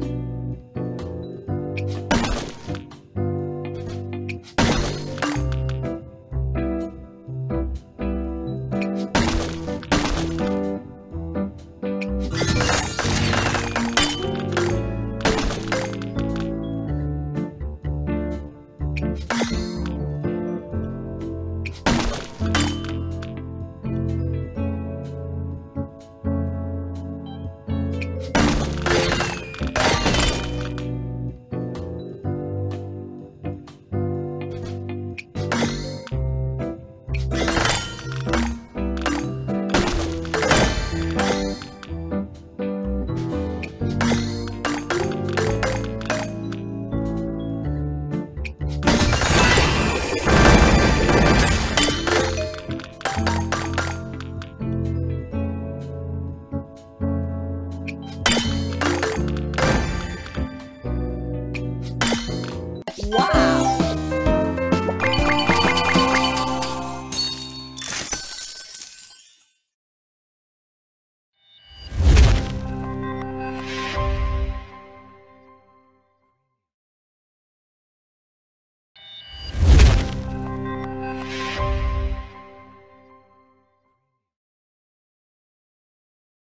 Bye. Wow!